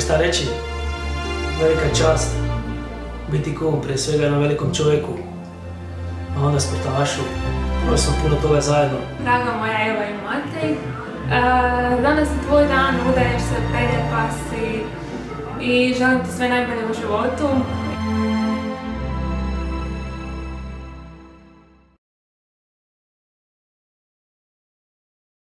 šta reći. Velika čast biti kum, prije svega jednom velikom čovjeku, a onda sportašu. Prvo smo puno toga zajedno. Draga moja Eva i Matej, e, danas je tvoj dan, udaješ se, pa si i želim ti sve najbolje u životu.